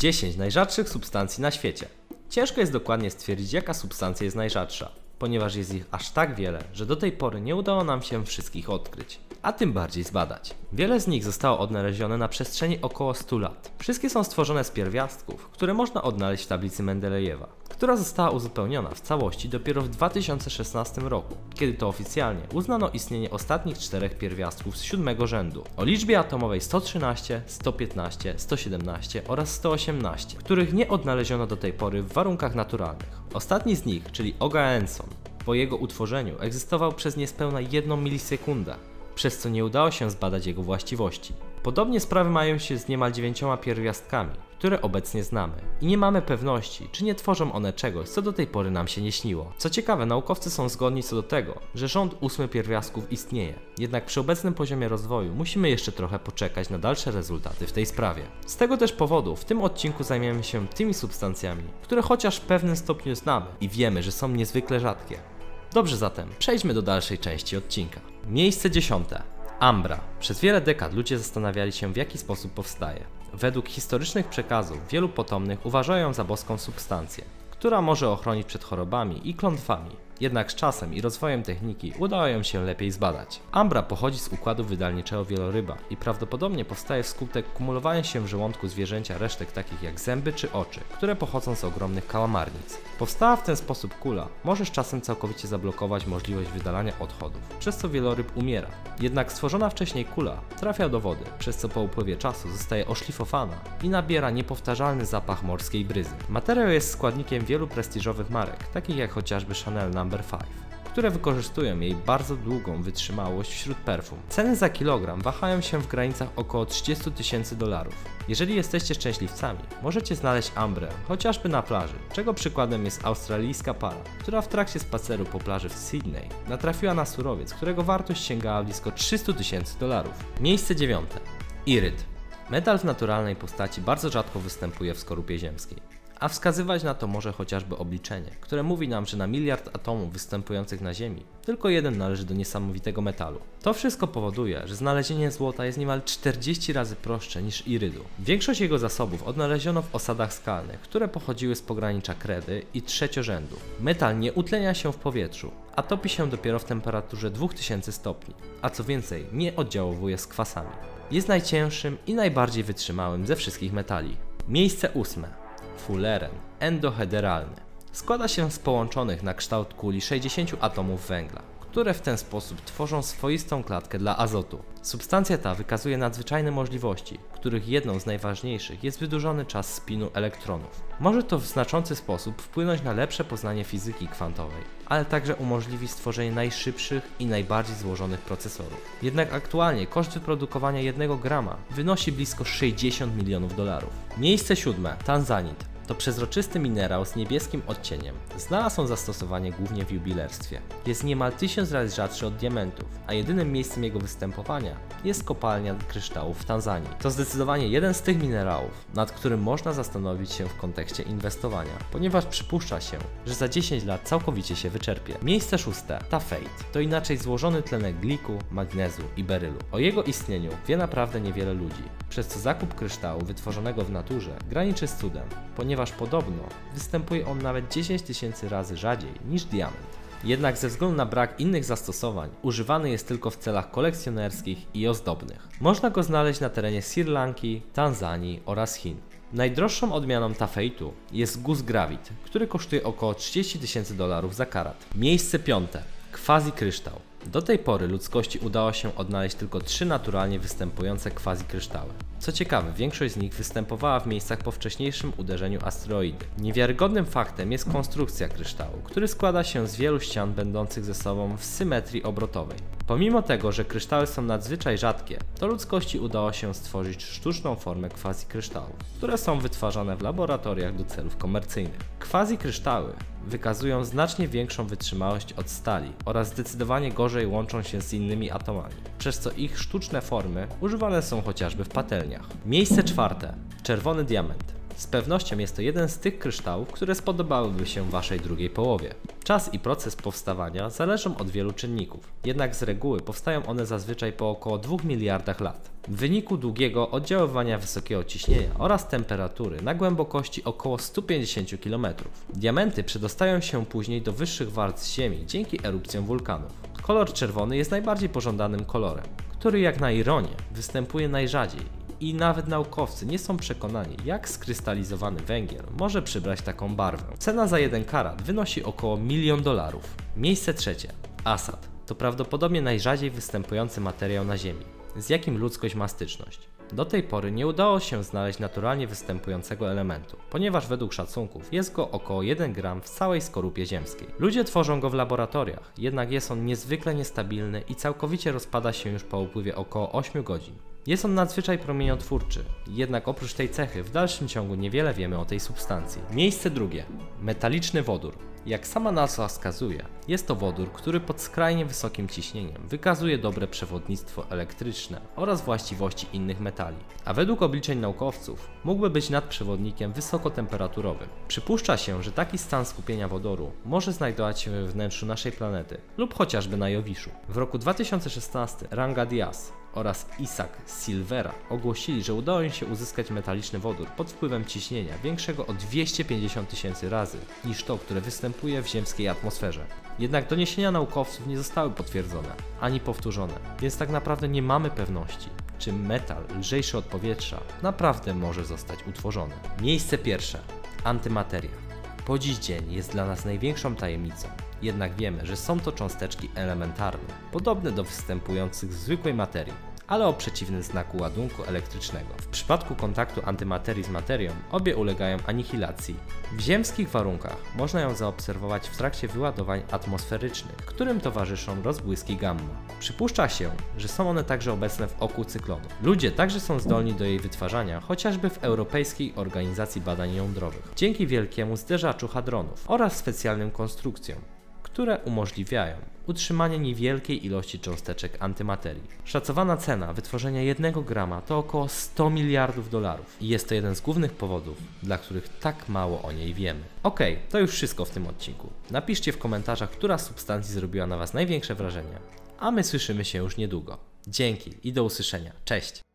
10 najrzadszych substancji na świecie. Ciężko jest dokładnie stwierdzić, jaka substancja jest najrzadsza, ponieważ jest ich aż tak wiele, że do tej pory nie udało nam się wszystkich odkryć, a tym bardziej zbadać. Wiele z nich zostało odnalezione na przestrzeni około 100 lat. Wszystkie są stworzone z pierwiastków, które można odnaleźć w tablicy Mendelejewa, która została uzupełniona w całości dopiero w 2016 roku, kiedy to oficjalnie uznano istnienie ostatnich czterech pierwiastków z siódmego rzędu o liczbie atomowej 113, 115, 117 oraz 118, których nie odnaleziono do tej pory w warunkach naturalnych. Ostatni z nich, czyli Oga Enson, po jego utworzeniu egzystował przez niespełna jedną milisekundę, przez co nie udało się zbadać jego właściwości. Podobnie sprawy mają się z niemal dziewięcioma pierwiastkami, które obecnie znamy i nie mamy pewności, czy nie tworzą one czegoś, co do tej pory nam się nie śniło. Co ciekawe, naukowcy są zgodni co do tego, że rząd ósmy pierwiastków istnieje, jednak przy obecnym poziomie rozwoju musimy jeszcze trochę poczekać na dalsze rezultaty w tej sprawie. Z tego też powodu w tym odcinku zajmiemy się tymi substancjami, które chociaż w pewnym stopniu znamy i wiemy, że są niezwykle rzadkie. Dobrze zatem, przejdźmy do dalszej części odcinka. Miejsce dziesiąte. Ambra. Przez wiele dekad ludzie zastanawiali się w jaki sposób powstaje. Według historycznych przekazów wielu potomnych uważają ją za boską substancję, która może ochronić przed chorobami i klątwami. Jednak z czasem i rozwojem techniki udało ją się lepiej zbadać. Ambra pochodzi z układu wydalniczego wieloryba i prawdopodobnie powstaje wskutek kumulowania się w żołądku zwierzęcia resztek takich jak zęby czy oczy, które pochodzą z ogromnych kałamarnic. Powstała w ten sposób kula może z czasem całkowicie zablokować możliwość wydalania odchodów, przez co wieloryb umiera. Jednak stworzona wcześniej kula trafia do wody, przez co po upływie czasu zostaje oszlifowana i nabiera niepowtarzalny zapach morskiej bryzy. Materiał jest składnikiem wielu prestiżowych marek, takich jak chociażby Chanel No. 5 które wykorzystują jej bardzo długą wytrzymałość wśród perfum. Ceny za kilogram wahają się w granicach około 30 tysięcy dolarów. Jeżeli jesteście szczęśliwcami, możecie znaleźć ambrę chociażby na plaży, czego przykładem jest australijska para, która w trakcie spaceru po plaży w Sydney natrafiła na surowiec, którego wartość sięgała blisko 300 tysięcy dolarów. Miejsce dziewiąte. Iryt. Metal w naturalnej postaci bardzo rzadko występuje w skorupie ziemskiej a wskazywać na to może chociażby obliczenie, które mówi nam, że na miliard atomów występujących na Ziemi, tylko jeden należy do niesamowitego metalu. To wszystko powoduje, że znalezienie złota jest niemal 40 razy prostsze niż irydu. Większość jego zasobów odnaleziono w osadach skalnych, które pochodziły z pogranicza kredy i trzeciorzędu. Metal nie utlenia się w powietrzu, a topi się dopiero w temperaturze 2000 stopni, a co więcej, nie oddziałuje z kwasami. Jest najcięższym i najbardziej wytrzymałym ze wszystkich metali. Miejsce ósme fuleren endohederalny. Składa się z połączonych na kształt kuli 60 atomów węgla, które w ten sposób tworzą swoistą klatkę dla azotu. Substancja ta wykazuje nadzwyczajne możliwości, których jedną z najważniejszych jest wydłużony czas spinu elektronów. Może to w znaczący sposób wpłynąć na lepsze poznanie fizyki kwantowej, ale także umożliwi stworzenie najszybszych i najbardziej złożonych procesorów. Jednak aktualnie koszt wyprodukowania 1 grama wynosi blisko 60 milionów dolarów. Miejsce siódme. Tanzanit to przezroczysty minerał z niebieskim odcieniem. Znalazł on zastosowanie głównie w jubilerstwie. Jest niemal tysiąc razy rzadszy od diamentów, a jedynym miejscem jego występowania jest kopalnia kryształów w Tanzanii. To zdecydowanie jeden z tych minerałów, nad którym można zastanowić się w kontekście inwestowania, ponieważ przypuszcza się, że za 10 lat całkowicie się wyczerpie. Miejsce szóste. Tafate to inaczej złożony tlenek gliku, magnezu i berylu. O jego istnieniu wie naprawdę niewiele ludzi, przez co zakup kryształu wytworzonego w naturze graniczy z cudem, ponieważ ponieważ podobno występuje on nawet 10 tysięcy razy rzadziej niż diament. Jednak ze względu na brak innych zastosowań, używany jest tylko w celach kolekcjonerskich i ozdobnych. Można go znaleźć na terenie Sri Lanki, Tanzanii oraz Chin. Najdroższą odmianą tafeitu jest Gus Gravit, który kosztuje około 30 tysięcy dolarów za karat. Miejsce piąte. Quasi kryształ. Do tej pory ludzkości udało się odnaleźć tylko trzy naturalnie występujące quasi kryształy. Co ciekawe, większość z nich występowała w miejscach po wcześniejszym uderzeniu asteroidy. Niewiarygodnym faktem jest konstrukcja kryształu, który składa się z wielu ścian będących ze sobą w symetrii obrotowej. Pomimo tego, że kryształy są nadzwyczaj rzadkie, to ludzkości udało się stworzyć sztuczną formę quasi kryształów, które są wytwarzane w laboratoriach do celów komercyjnych. Quasi kryształy wykazują znacznie większą wytrzymałość od stali oraz zdecydowanie gorzej łączą się z innymi atomami, przez co ich sztuczne formy używane są chociażby w patelniach. Miejsce czwarte. Czerwony diament. Z pewnością jest to jeden z tych kryształów, które spodobałyby się waszej drugiej połowie. Czas i proces powstawania zależą od wielu czynników, jednak z reguły powstają one zazwyczaj po około 2 miliardach lat. W wyniku długiego oddziaływania wysokiego ciśnienia oraz temperatury na głębokości około 150 km. Diamenty przedostają się później do wyższych warstw Ziemi dzięki erupcjom wulkanów. Kolor czerwony jest najbardziej pożądanym kolorem, który jak na ironię występuje najrzadziej i nawet naukowcy nie są przekonani, jak skrystalizowany węgiel może przybrać taką barwę. Cena za jeden karat wynosi około milion dolarów. Miejsce trzecie. Asad to prawdopodobnie najrzadziej występujący materiał na Ziemi, z jakim ludzkość ma styczność. Do tej pory nie udało się znaleźć naturalnie występującego elementu, ponieważ według szacunków jest go około 1 gram w całej skorupie ziemskiej. Ludzie tworzą go w laboratoriach, jednak jest on niezwykle niestabilny i całkowicie rozpada się już po upływie około 8 godzin. Jest on nadzwyczaj promieniotwórczy, jednak oprócz tej cechy w dalszym ciągu niewiele wiemy o tej substancji. Miejsce drugie. Metaliczny wodór. Jak sama nazwa wskazuje, jest to wodór, który pod skrajnie wysokim ciśnieniem wykazuje dobre przewodnictwo elektryczne oraz właściwości innych metali, a według obliczeń naukowców mógłby być nadprzewodnikiem wysokotemperaturowym. Przypuszcza się, że taki stan skupienia wodoru może znajdować się we wnętrzu naszej planety lub chociażby na Jowiszu. W roku 2016 Ranga Diaz oraz Isaac Silvera ogłosili, że udało im się uzyskać metaliczny wodór pod wpływem ciśnienia większego o 250 tysięcy razy niż to, które występuje w ziemskiej atmosferze. Jednak doniesienia naukowców nie zostały potwierdzone ani powtórzone, więc tak naprawdę nie mamy pewności, czy metal lżejszy od powietrza naprawdę może zostać utworzony. Miejsce pierwsze. Antymateria. Po dziś dzień jest dla nas największą tajemnicą. Jednak wiemy, że są to cząsteczki elementarne, podobne do występujących w zwykłej materii, ale o przeciwnym znaku ładunku elektrycznego. W przypadku kontaktu antymaterii z materią, obie ulegają anihilacji. W ziemskich warunkach można ją zaobserwować w trakcie wyładowań atmosferycznych, którym towarzyszą rozbłyski gamma. Przypuszcza się, że są one także obecne w oku cyklonu. Ludzie także są zdolni do jej wytwarzania, chociażby w Europejskiej Organizacji Badań Jądrowych, dzięki wielkiemu zderzaczu hadronów oraz specjalnym konstrukcjom, które umożliwiają utrzymanie niewielkiej ilości cząsteczek antymaterii. Szacowana cena wytworzenia 1 grama to około 100 miliardów dolarów i jest to jeden z głównych powodów, dla których tak mało o niej wiemy. Ok, to już wszystko w tym odcinku. Napiszcie w komentarzach, która substancji zrobiła na Was największe wrażenie, a my słyszymy się już niedługo. Dzięki i do usłyszenia. Cześć!